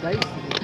guys.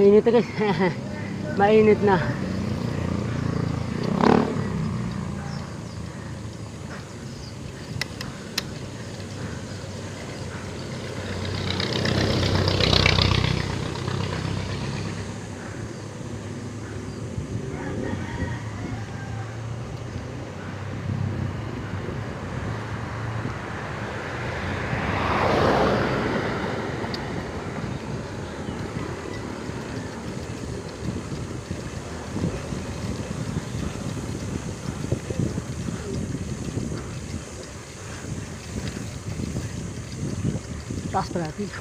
Mainit na guys. Mainit na. পাঁচ টাকা piece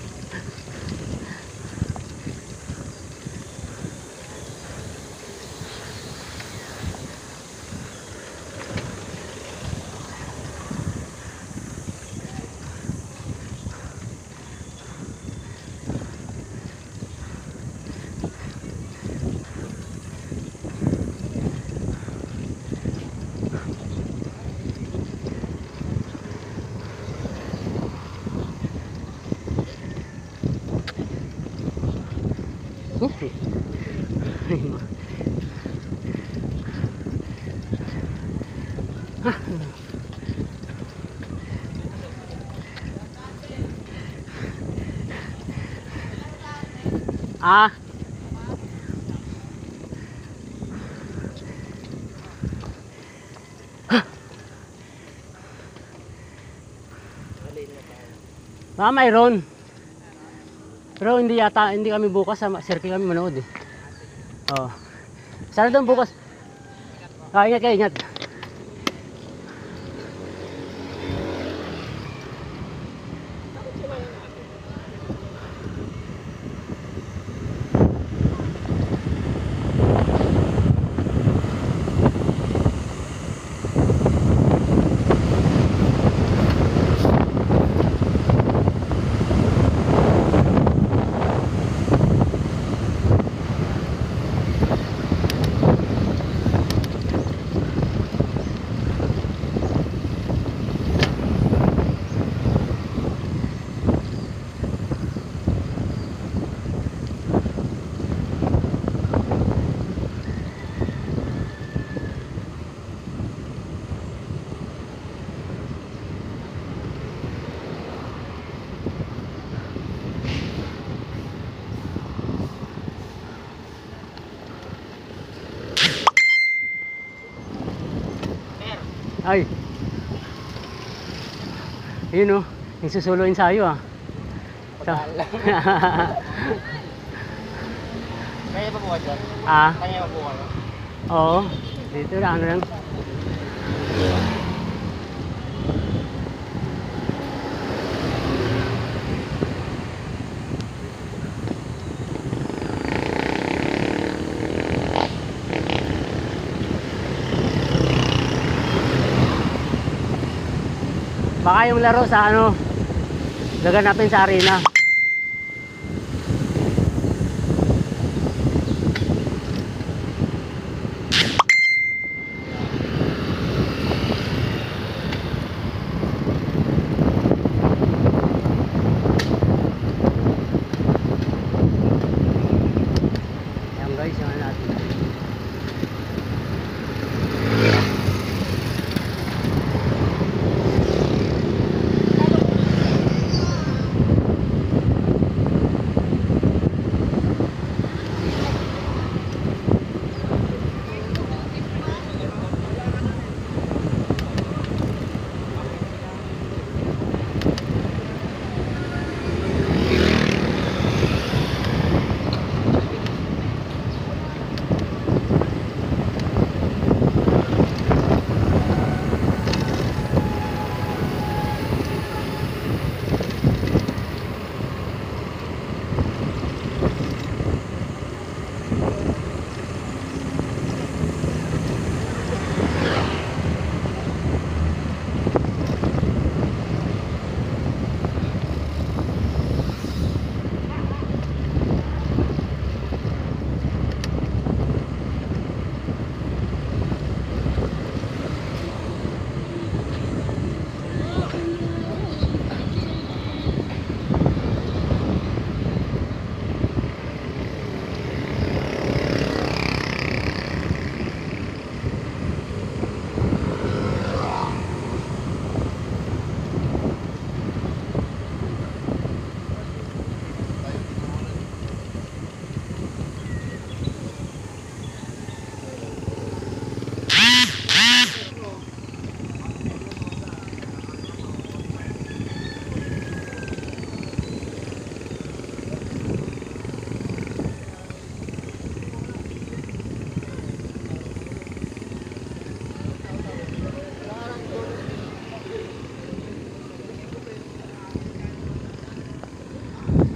Ah. Baka mayroon. Pero hindi yata, hindi kami bukas sa circle kami manood eh. Oo. Sana doon bukas. Ah, ingat kayo, ingat. Ay. Yun oh, yung susulo ensayo ah. Sa- Kaya pa bukas yan? ah, Kaya pa bukas yan? oo. Dito na ano lang. Baka laro sa ano, gaganapin sa arena.